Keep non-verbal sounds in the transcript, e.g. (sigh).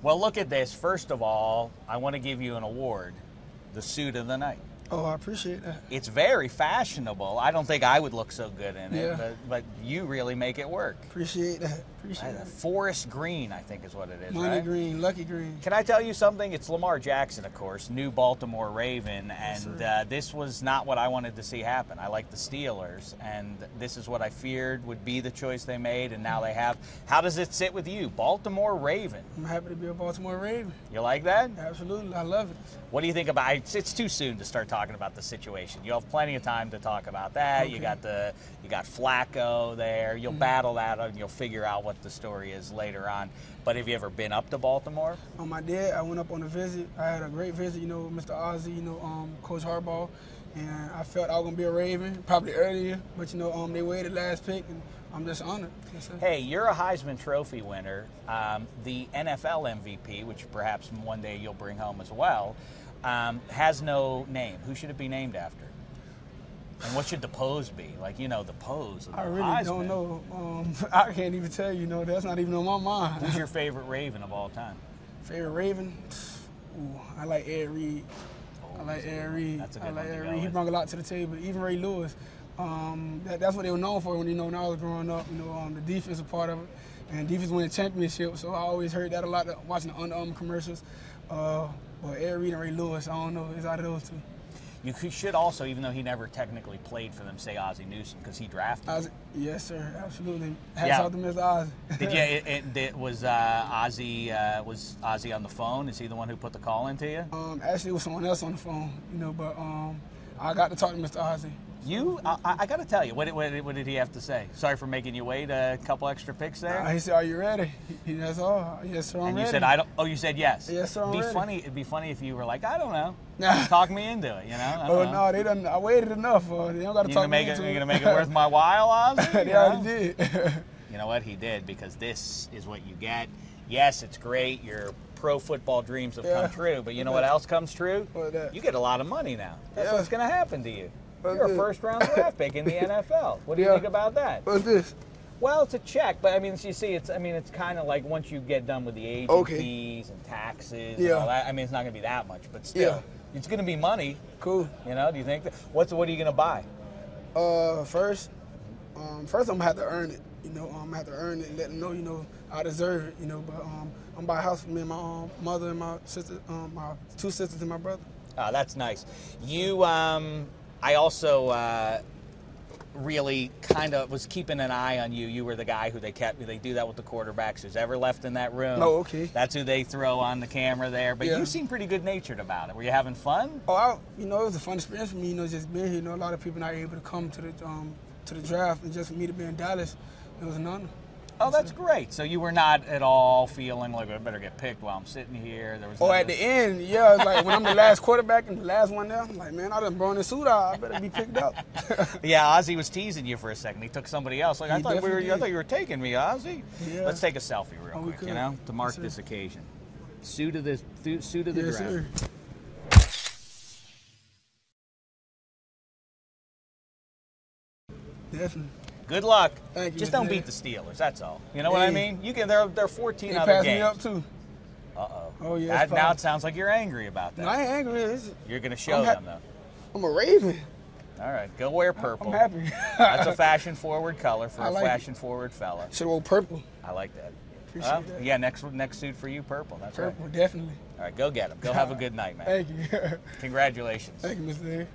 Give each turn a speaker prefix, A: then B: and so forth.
A: Well, look at this. First of all, I want to give you an award, the suit of the night.
B: Oh, I appreciate that.
A: It's very fashionable. I don't think I would look so good in it, but, but you really make it work.
B: Appreciate that. Appreciate that.
A: Forest green, I think is what it is,
B: Money
A: right?
B: green, lucky green.
A: Can I tell you something? It's Lamar Jackson, of course, new Baltimore Raven, and
B: sir.
A: uh, this was not what I wanted to see happen. I like the Steelers, and this is what I feared would be the choice they made, and now they have. How does it sit with you, Baltimore Raven?
B: I'm happy to be a Baltimore Raven.
A: You like that?
B: Absolutely, I love it.
A: What do you think about? It's, it's too soon to start talking about the situation. You have plenty of time to talk about that. You got the you got Flacco there. You'll battle that, and you'll figure out what the story is later on. But have you ever been up to Baltimore?
B: On my dad, I went up on a visit. I had a great visit, you know, Mr. Ozzie, you know, um, Coach Harbaugh, and I felt I was gonna be a Raven probably earlier, but you know, um, they waited last pick, and I'm just honored. It.
A: Hey, you're a Heisman Trophy winner. Um, the NFL MVP, which perhaps one day you'll bring home as well, um, has no name. Who should it be named after? And what should the pose be? Like, you know, the pose. Of the
B: I really
A: Heisman.
B: don't know. Um, (laughs) I can't even tell you. No, that's not even on my mind.
A: Who's your (laughs) favorite Raven of all time?
B: Favorite Raven? Ooh, I like Ed Reed. I like Ed Reed.
A: That's a
B: I
A: good
B: like
A: one to
B: Ed Reed. He brought a lot to the table. Even Ray Lewis. Um, that, that's what they were known for when you know when I was growing up. You know, um, the defensive part of it, and defense winning championship. So I always heard that a lot watching the Under Armour commercials. Uh, but Ed Reed and Ray Lewis, I don't know. It's out of those two.
A: You could- should also, even though he never technically played for them, say Ozzie Newsome because he drafted.
B: Oz,
A: him.
B: yes, sir. Absolutely. Hats
A: Yeah.
B: off to Mr. Oz.
A: Did you? (laughs) It, it, it was uh, Ozzie? Uh, was Ozzie on the phone? Is he the one who put the call into you?
B: um, actually, it was someone else on the phone. You know, but um, I got to talk to Mr. Ozzie.
A: You, I, I got to tell you, what, did- what, what did he have to say? Sorry for making you wait a couple extra picks there.
B: Uh, he said, "Are you ready?" He, that's all. Yes, sir. I'm
A: and you
B: ready.
A: said I don't. Oh, you said yes.
B: Yes, sir, I'm
A: It'd be
B: ready.
A: funny. It'd be funny if you were like, I don't know. (laughs) Talk me into it. You know. I
B: Oh
A: know.
B: no, they done. I waited enough. Uh, they don't got to talk me
A: it?
B: into
A: You gonna make it worth my (laughs) while, Ozzie?
B: they (laughs)
A: You know?
B: already did.
A: You know what? He did because this is what you get. Yes, it's great. Your pro football dreams have
B: Yeah.
A: come true, but you know what else comes true?
B: What that?
A: You get a lot of money now. That's
B: Yeah.
A: what's going to happen to you.
B: What's
A: You're a first round draft pick in the (laughs) NFL. What do you think about that?
B: What's this?
A: Well, it's a check, but I mean, you see, it's I mean, it's kind of like once you get done with the agent
B: Okay.
A: fees and taxes and
B: Yeah.
A: all that. I mean, it's not going to be that much, but still,
B: Yeah.
A: it's going to be money.
B: Cool.
A: You know? Do you think? That, what's what are you going to buy?
B: Uh, first, um, first I'm gonna have to earn it. You know, um, I'm gonna have to earn it and let them know. You know, I deserve it. You know, but um, I'm buy a house for me and my um, mother and my sister, um, my two sisters and my brother.
A: Oh, that's nice. You, um, I also uh, really kind of was keeping an eye on you. You were the guy who they kept. They do that with the quarterbacks. Who's ever left in that room?
B: Oh, okay.
A: That's who they throw on the camera there. But
B: Yeah.
A: you seem pretty good natured about it. Were you having fun?
B: Oh, I, you know, it was a fun experience for me. You know, just being here. You know, a lot of people not able to come to the um, to the draft, and just for me to be in Dallas, it was an honor.
A: Oh, that's great. So you were not at all feeling like I better get picked while I'm sitting here. There was.
B: Oh,
A: no-
B: at the end, yeah, like when I'm the last quarterback and the last one there, I'm like, man, I done blown this suit out. I better be picked up. (laughs)
A: Yeah, Ozzie was teasing you for a second. He took somebody else. Like I
B: He
A: thought we were.
B: definitely
A: I thought you were taking me, Ozzie.
B: Yeah.
A: Let's take a selfie real
B: Oh,
A: quick, you know, to mark
B: Yes,
A: this occasion. Suit of the th- suit of the
B: yes,
A: draft.
B: sir. Definitely.
A: Good luck.
B: Thank you,
A: Just don't beat the Steelers. That's all. You know what I mean? You can. They're they're 14
B: They
A: other games.
B: me up too.
A: Uh oh.
B: Oh, yeah,
A: That, now it sounds like you're angry about that.
B: No, I ain't angry. It's-
A: You're gonna show them though.
B: I'm a Raven.
A: All right, go wear purple.
B: I'm happy.
A: That's a (laughs) fashion forward color for
B: I
A: a
B: like it.
A: fashion forward fella.
B: Should have purple.
A: I like that.
B: Appreciate
A: Well,
B: that.
A: yeah, next next suit for you, purple. That's
B: Purple,
A: right.
B: definitely.
A: All right, go get them. Go have a good night, man.
B: Thank you. (laughs)
A: Congratulations.
B: Thank you, Mr.